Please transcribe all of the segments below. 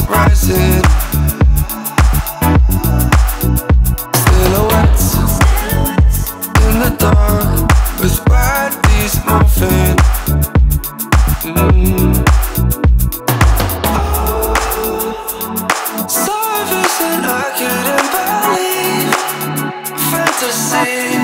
gas. Silhouettes in the dark with mm. so I couldn't believe fantasy.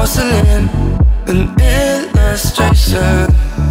porcelain, an illustration.